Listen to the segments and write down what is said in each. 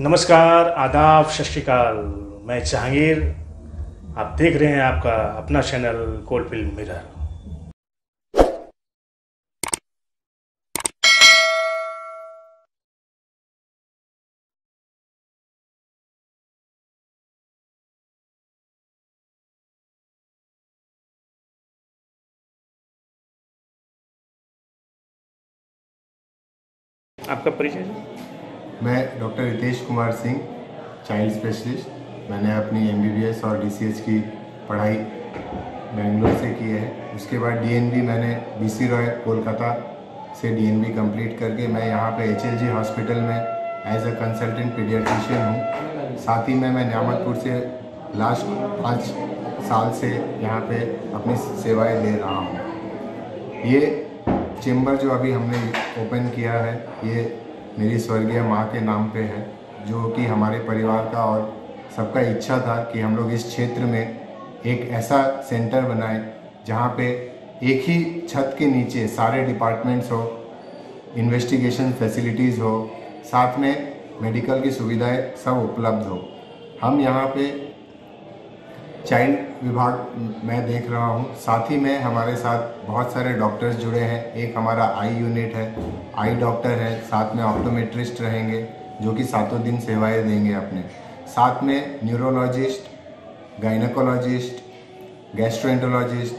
नमस्कार, आदाब सत श्रीकाल मैं जहांगीर। आप देख रहे हैं आपका अपना चैनल कोल फ़िल्म मिरर। आपका परिचय? मैं doctor Ritesh Kumar Singh, child specialist. मैंने अपनी एमबीबीएस और डी की पढ़ाई बेंगलोर से की है। उसके बाद डीएनबी मैंने बी सी रॉय कोलकाता से डी कंप्लीट करके मैं यहाँ पे एचएलजी हॉस्पिटल में एज अ कंसल्टेंट पीडियाट्रिशियन हूँ। साथ ही में मैं न्यामतपुर से लास्ट पाँच साल से यहाँ पे अपनी सेवाएँ दे रहा हूँ। ये चेम्बर जो अभी हमने ओपन किया है, ये मेरी स्वर्गीय माँ के नाम पे है, जो कि हमारे परिवार का और सबका इच्छा था कि हम लोग इस क्षेत्र में एक ऐसा सेंटर बनाएँ, जहाँ पे एक ही छत के नीचे सारे डिपार्टमेंट्स हो, इन्वेस्टिगेशन फैसिलिटीज़ हो, साथ में मेडिकल की सुविधाएँ सब उपलब्ध हो। हम यहाँ पे चाइल्ड विभाग मैं देख रहा हूँ। साथ ही में हमारे साथ बहुत सारे डॉक्टर्स जुड़े हैं। एक हमारा आई यूनिट है आई डॉक्टर है, साथ में ऑप्टोमेट्रिस्ट रहेंगे, जो कि सातों दिन सेवाएँ देंगे अपने। साथ में neurologist gynaecologist gastroenterologist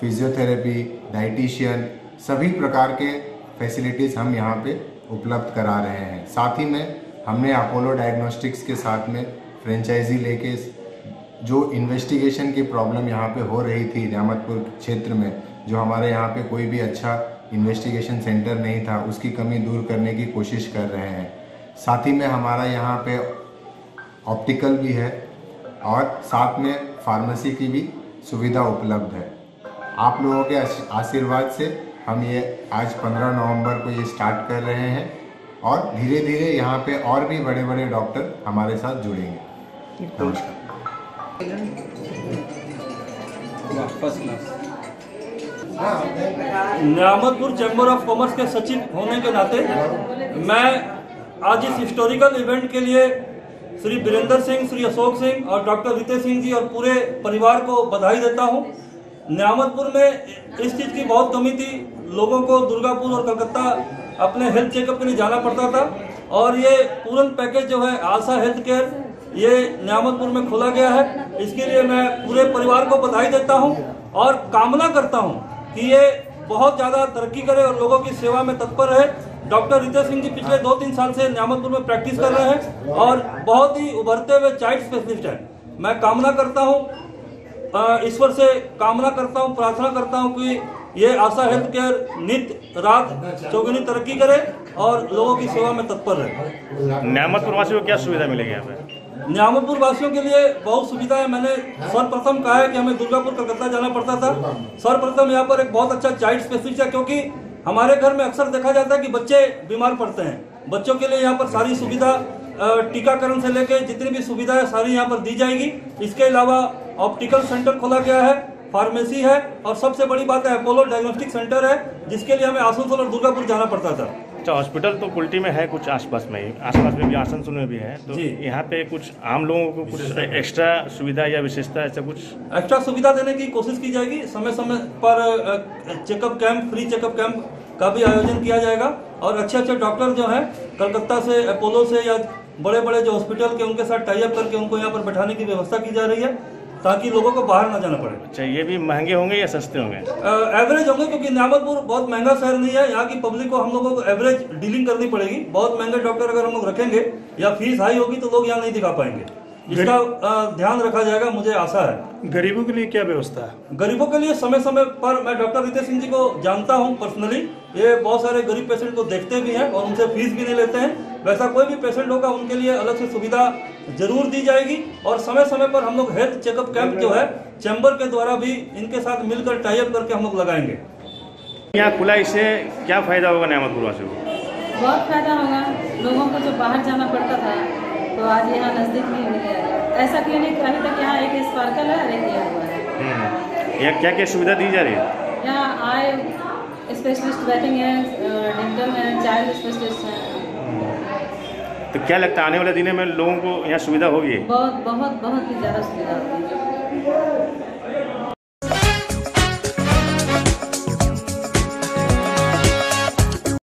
physiotherapy dietitian सभी प्रकार के फैसिलिटीज़ हम यहाँ पे उपलब्ध करा रहे हैं। साथ ही में हमने अपोलो डायग्नोस्टिक्स के साथ में फ्रेंचाइजी लेके जो इन्वेस्टिगेशन की प्रॉब्लम यहाँ पे हो रही थी नियामतपुर क्षेत्र में, जो हमारे यहाँ पे कोई भी अच्छा इन्वेस्टिगेशन सेंटर नहीं था, उसकी कमी दूर करने की कोशिश कर रहे हैं। साथ ही में हमारा यहाँ पे ऑप्टिकल भी है और साथ में फार्मेसी की भी सुविधा उपलब्ध है। आप लोगों के आशीर्वाद से हम ये आज 15 नवंबर को ये स्टार्ट कर रहे हैं और धीरे धीरे यहाँ पे और भी बड़े बड़े डॉक्टर हमारे साथ जुड़ेंगे। नमस्कार। नियामतपुर चैम्बर ऑफ़ कॉमर्स के सचिव होने के नाते मैं आज इस हिस्टोरिकल इवेंट के लिए श्री बीरेंद्र सिंह श्री अशोक सिंह और डॉक्टर रितेश सिंह जी और पूरे परिवार को बधाई देता हूँ। नियामतपुर में इस चीज़ की बहुत कमी थी। लोगों को दुर्गापुर और कलकत्ता अपने हेल्थ चेकअप के लिए जाना पड़ता था और ये पूर्ण पैकेज जो है आशा हेल्थ केयर ये नियामतपुर में खोला गया है। इसके लिए मैं पूरे परिवार को बधाई देता हूँ और कामना करता हूँ कि ये बहुत ज़्यादा तरक्की करे और लोगों की सेवा में तत्पर रहे। डॉक्टर रितेश सिंह जी पिछले दो तीन साल से नियामतपुर में प्रैक्टिस कर रहे हैं और बहुत ही उभरते हुए चाइल्ड स्पेशलिस्ट है। मैं कामना करता हूँ ईश्वर से कामना करता हूँ, प्रार्थना करता हूँ कि ये आशा हेल्थ केयर नित रात चौगुनी तरक्की करे और लोगों की सेवा में तत्पर रहे। नियामतपुर वासियों को क्या सुविधा मिलेगी यहाँ नियामतपुर वासियों के लिए बहुत सुविधा है मैंने सर्वप्रथम कहा है कि हमें दुर्गापुर, कलकत्ता जाना पड़ता था। सर्वप्रथम यहाँ पर एक बहुत अच्छा चाइल्ड स्पेसिफिक है क्योंकि हमारे घर में अक्सर देखा जाता है कि बच्चे बीमार पड़ते हैं। बच्चों के लिए यहाँ पर सारी सुविधा टीकाकरण से लेके जितनी भी सुविधा है सारी यहाँ पर दी जाएगी। इसके अलावा ऑप्टिकल सेंटर खोला गया है फार्मेसी है और सबसे बड़ी बात है अपोलो डायग्नोस्टिक सेंटर है, जिसके लिए हमें आसनसोल और दुर्गापुर जाना पड़ता था। अच्छा हॉस्पिटल तो कुल्टी में है कुछ आसपास में ही। आसपास में भी आसनसोल में भी है। तो यहाँ पे कुछ आम लोगों को कुछ एक्स्ट्रा सुविधा या विशेषता ऐसा कुछ? एक्स्ट्रा सुविधा देने की कोशिश की जाएगी। समय समय पर checkup camp free checkup camp का भी आयोजन किया जाएगा। और अच्छे अच्छे डॉक्टर जो है कलकत्ता से अपोलो से या बड़े बड़े जो हॉस्पिटल के उनके साथ टाइप करके उनको यहाँ पर बैठाने की व्यवस्था की जा रही है। ताकि लोगों को बाहर ना जाना पड़े। अच्छा ये भी महँगे होंगे या सस्ते होंगे? एवरेज होंगे क्योंकि नियामतपुर बहुत महँगा शहर नहीं है यहाँ की पब्लिक को हम लोगों को एवरेज डीलिंग करनी पड़ेगी। बहुत महँगे डॉक्टर अगर हम लोग रखेंगे या फ़ीस हाई होगी तो लोग यहाँ नहीं दिखा पाएँगे। इसका ध्यान रखा जाएगा मुझे आशा है। गरीबों के लिए क्या व्यवस्था है? गरीबों के लिए समय समय पर मैं डॉक्टर रितेश सिंह जी को जानता हूँ पर्सनली ये बहुत सारे गरीब पेशेंट को देखते भी हैं और उनसे फ़ीस भी नहीं लेते हैं। वैसा कोई भी पेशेंट होगा उनके लिए अलग से सुविधा ज़रूर दी जाएगी और समय समय पर हम लोग हेल्थ चेकअप कैंप जो है चैम्बर के द्वारा भी इनके साथ मिलकर टाइप करके हम लोग लगाएँगे। यहाँ खुला इससे क्या फ़ायदा होगा नियामतपुर वासियों को? बहुत फ़ायदा होगा। लोगों को जो बाहर जाना पड़ता था तो आज यहाँ नज़दीक में मिल गया ऐसा क्लिनिक अभी तक यहाँ एक स्पार्कल है एक हुआ है। हम्म। यहाँ क्या क्या सुविधा दी जा रही है? यहाँ आई स्पेशलिस्ट बैठिंग है डेंटल है चाइल्ड स्पेशलिस्ट है। तो क्या लगता है, आने वाले दिनों में लोगों को यहाँ सुविधा होगी? बहुत बहुत बहुत ही ज़्यादा सुविधा होती है